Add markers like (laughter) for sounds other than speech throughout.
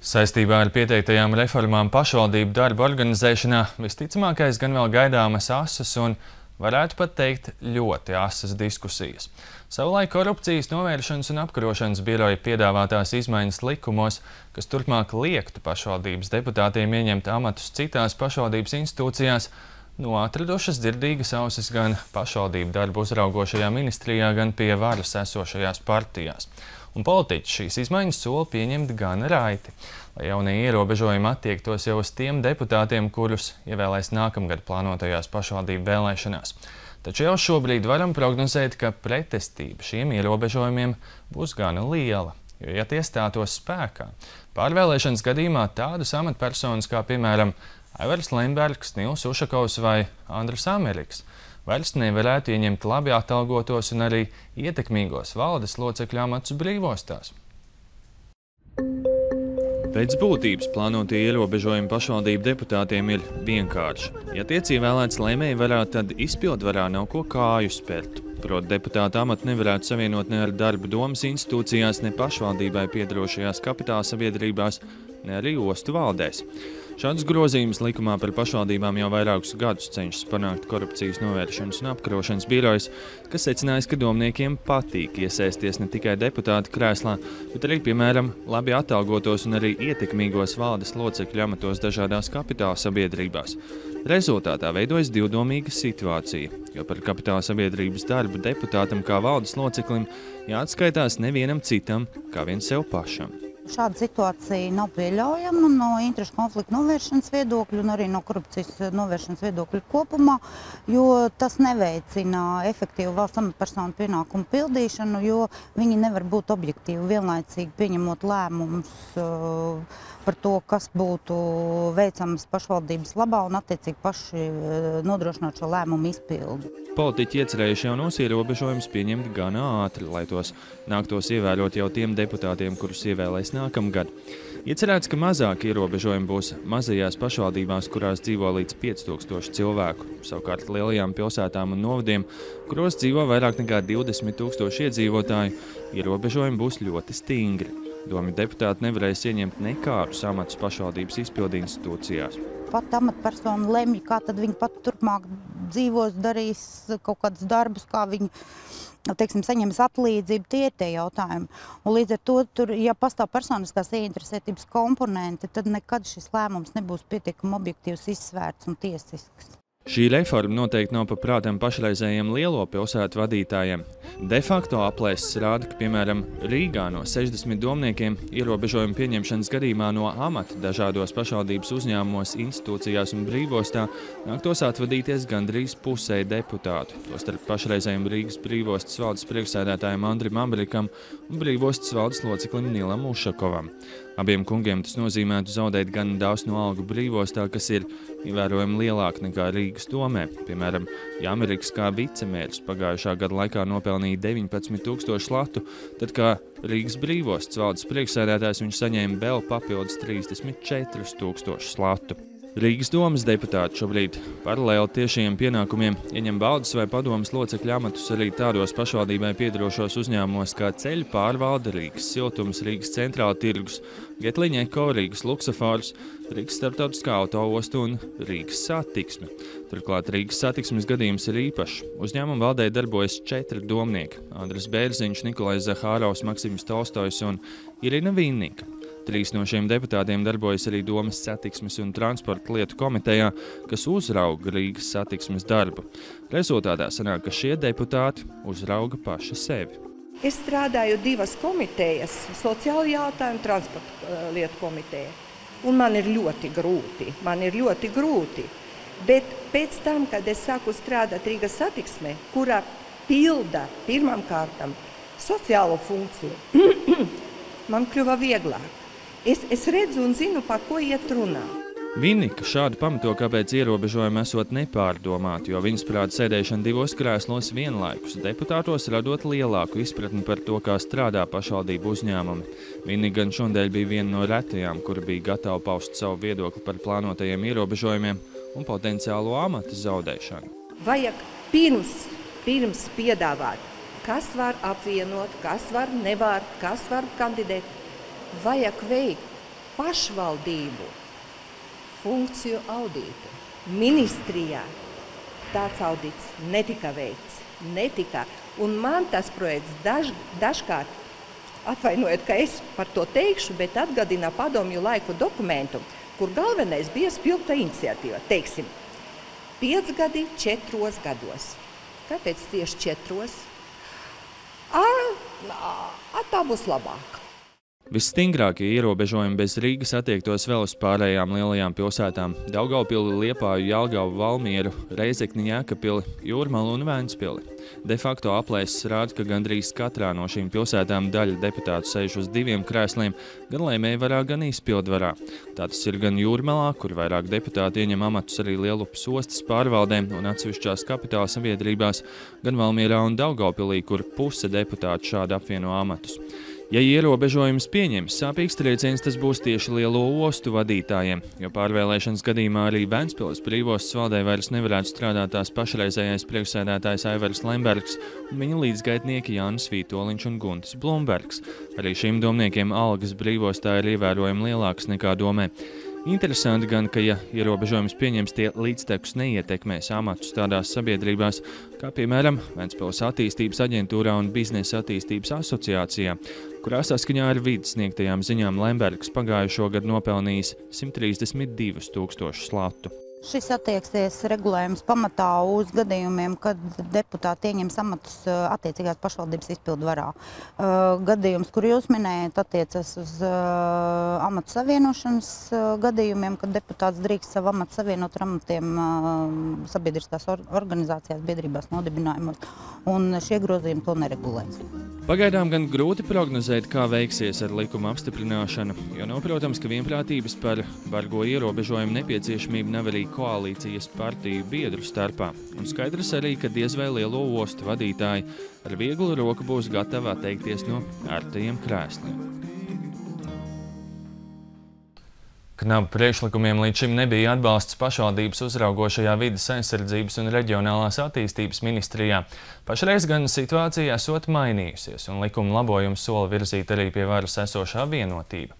Saistībā ar pieteiktajām reformām pašvaldību darba organizēšanā visticamākais gan vēl gaidāmas asas un, varētu pat teikt, ļoti asas diskusijas. Savulaik korupcijas novēršanas un apkarošanas biroja piedāvātās izmaiņas likumos, kas turpmāk liektu pašvaldības deputātiem ieņemt amatus citās pašvaldības institūcijās, no atradušas dzirdīgas ausis gan pašvaldību darbu uzraugošajā ministrijā, gan pie varas esošajās partijās un politiķi šīs izmaiņas sola pieņemt gan raiti, lai jaunie ierobežojumi attiektos jau uz tiem deputātiem, kurus ievēlēs nākamgad plānotajās pašvaldību vēlēšanās. Taču jau šobrīd varam prognozēt, ka pretestība šiem ierobežojumiem būs gana liela, jo, ja tie stātos spēkā, pārvēlēšanas gadījumā tādas amatpersonas kā, piemēram, Aivars Lembergs, Nils Ušakovs vai Andris Ameriks vairs nevarētu ieņemt labi atalgotos un arī ietekmīgos valdes locekļu amatus brīvostās. Pēc būtības plānotie ierobežojumi pašvaldību deputātiem ir vienkārši. Ja tiec ievēlēts lēmēji varā, tad izpildvarā nav ko kāju spērt. Proti deputāta amatu nevarētu savienot ne ar darba domas institūcijās, ne pašvaldībai piedarošajās kapitāla sabiedrībās, ne arī ostu valdēs. Šādus grozījumus likumā par pašvaldībām jau vairākus gadus cenšas panākt korupcijas novēršanas un apkarošanas birojas, kas secinājis, ka domniekiem patīk iesaisties ne tikai deputāta krēslā, bet arī, piemēram, labi atalgotos un arī ietekmīgos valdes locekļu amatos dažādās kapitāla sabiedrībās. Rezultātā veidojas divdomīga situācija, jo par kapitāla sabiedrības darbu deputātam kā valdes loceklim jāatskaitās nevienam citam kā vien sev pašam. Šāda situācija nav pieļaujama no interešu konflikta novēršanas viedokļa un arī no korupcijas novēršanas viedokļa kopumā, jo tas neveicina efektīvu valsts amatpersonu pienākumu pildīšanu, jo viņi nevar būt objektīvi vienlaicīgi pieņemot lēmumus uh, par to, kas būtu veicams pašvaldības labā un attiecīgi paši eh, nodrošināt šo lēmumu izpildu. Politiķi iecerējuši jaunos ierobežojumus pieņemt gan ātri, lai tos nāktos ievērot jau tiem deputātiem, kurus ievēlēs nākamgad. Iecerēts, ka mazāk ierobežojumi būs mazajās pašvaldībās, kurās dzīvo līdz 5000 cilvēku. Savukārt lielajām pilsētām un novadiem, kuros dzīvo vairāk nekā 20 000 iedzīvotāju, ierobežojumi būs ļoti stingri. Domi deputāti nevarēs ieņemt nekādus amatus pašvaldības izpildu institūcijās. Pat amatpersona lemj, kā tad viņi pat turpmāk dzīvos, darīs kaut kādus darbus, kā viņi teiksim, saņems atlīdzību, tie ir tie jautājumi. Un līdz ar to, tur, ja pastāv personiskās ieinteresētības komponenti, tad nekad šis lēmums nebūs pietiekami objektīvs, izsvērts un tiesisks. Šī reforma noteikti nav paprātam pašreizējiem lielo pilsētu vadītājiem. De facto aplēses rāda, ka, piemēram, Rīgā no 60 domniekiem ierobežojumu pieņemšanas gadījumā no amata dažādos pašvaldības uzņēmumos, institūcijās un brīvostā nāktos atvadīties gandrīz pusēji deputātu. Tostarp pašreizējiem Rīgas brīvostas valdes priekšsēdētājiem Andrim Amerikam un brīvostas valdes loceklim Nilam Ušakovam. Abiem kungiem tas nozīmētu zaudēt gan daudz no algu brīvostā, kas ir ievērojami lielāka nekā Rīgas domē. Piemēram, ja Amerikas kā vicemērs pagājušā gada laikā nopelnīja 19,000 latu, tad kā Rīgas brīvostas valdes priekšsēdētājs viņš saņēma vēl papildus 34,000 latu. Rīgas domas deputāti šobrīd paralēli tiešiem pienākumiem ieņem valdes vai padomas locekļu amatus arī tādos pašvaldībai piedarošos uzņēmumos kā ceļu pārvalde, Rīgas siltums, Rīgas centrāla tirgus, Getliņa eko, Rīgas luksafārs, Rīgas starptautiskā autoostu un Rīgas satiksme. Turklāt Rīgas satiksmes gadījums ir īpašs. Uzņēmuma valdē darbojas četri domnieki – Andris Bērziņš, Nikolais Zahāraus, Maksims Tolstojs un Irina Vīnnika. Trīs no šiem deputātiem darbojas arī Domas satiksmes un transporta lietu komitejā, kas uzrauga Rīgas satiksmes darbu. Rezultātā sanāk, ka šie deputāti uzrauga paši sevi. Es strādāju divas komitejas, sociāla jautājuma, transporta uh, lietu komiteja. Un man ir ļoti grūti, man ir ļoti grūti. Bet pēc tam, kad es sāku strādāt Rīgas satiksmē, kura pilda pirmām kārtām sociālo funkciju, (clears throat) man kļuva vieglāk. Es, es redzu un zinu, par ko iet runā. Vinika šādi pamato, kāpēc ierobežojumi esot nepārdomāti, jo viņas prāt sēdēšana divos krēslos vienlaikus deputātos radot lielāku izpratni par to, kā strādā pašvaldību uzņēmumi. Vinika gan šodien bija viena no retajām, kura bija gatava paust savu viedokli par plānotajiem ierobežojumiem un potenciālo amata zaudēšanu. Vajag pirms, pirms piedāvāt, kas var apvienot, kas var nevar, kas var kandidēt vajag veikt pašvaldību funkciju audītu. Ministrijā tāds audits netika veikts. Netika. Un man tas projekts daž, dažkārt, atvainojiet, ka es par to teikšu, bet atgādina padomju laiku dokumentu, kur galvenais bija spilgta iniciatīva. Teiksim, piecgadi četros gados. Kāpēc tieši četros? A, a, tā būs labāk. Visstingrākie ierobežojumi bez Rīgas attiektos vēl uz pārējām lielajām pilsētām – Daugavpili, Liepāju, Jelgavu, Valmieru, Reizekni, Jēkapili, Jūrmalu un Vēnspili. De facto aplēses rāda, ka gandrīz katrā no šīm pilsētām daļa deputātu sēž uz diviem krēsliem, gan lēmējvarā, gan izpildvarā. Tā tas ir gan Jūrmalā, kur vairāk deputāti ieņem amatus arī Lielupes ostas pārvaldēm un atsevišķās kapitāla sabiedrībās, gan Valmierā un Daugavpilī, kur puse deputātu šādi apvieno amatus. Ja ierobežojums pieņems, sāpīgs trieciens tas būs tieši lielo ostu vadītājiem, jo pārvēlēšanas gadījumā arī Ventspils brīvostas valdē vairs nevarētu strādāt tās pašreizējais priekšsēdētājs Aivars Lembergs un viņa līdzgaitnieki Jānis Vītoliņš un Guntis Blumbergs. Arī šīm domniekiem algas brīvostā ir ievērojami lielākas nekā domē. Interesanti gan, ka, ja ierobežojums pieņems, tie līdztekus neietekmēs amatus tādās sabiedrībās, kā piemēram Ventspils attīstības aģentūrā un biznesa attīstības asociācijā, kurā saskaņā ar vidas sniegtajām ziņām Lembergs pagājušo gadu nopelnījis 132 tūkstošu slatu. Šis attieksies regulējums pamatā uz gadījumiem, kad deputāti ieņems amatus uh, attiecīgās pašvaldības izpildvarā. Uh, gadījums, kur jūs minējat, attiecas uz uh, amatu savienošanas gadījumiem, kad deputāts drīkst savu amatu savienot ar amatiem sabiedriskās organizācijās, biedrībās, nodibinājumos, un šie grozījumi to neregulēs. Pagaidām gan grūti prognozēt, kā veiksies ar likuma apstiprināšanu, jo nav, protams, ka vienprātības par bargo ierobežojumu nepieciešamību nav arī koalīcijas partiju biedru starpā. Un skaidrs arī, ka diez vai lielo ostu vadītāji ar vieglu roku būs gatavi atteikties no ērtajiem krēsliem. Knapu priekšlikumiem līdz šim nebija atbalsts pašvaldības uzraugošajā vidas aizsardzības un reģionālās attīstības ministrijā. Pašreiz gan situācija esot mainījusies, un likuma labojums sola virzīt arī pie varas esošā vienotība.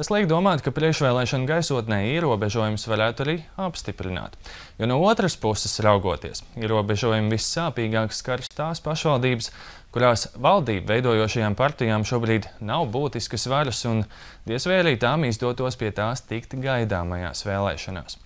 Tas liek domāt, ka priekšvēlēšana gaisotnē ierobežojums varētu arī apstiprināt. Jo no otras puses raugoties, ierobežojumi vissāpīgāk skars tās pašvaldības, kurās valdību veidojošajām partijām šobrīd nav būtiskas varas un diez vai arī tām izdotos pie tās tikt gaidāmajās vēlēšanās.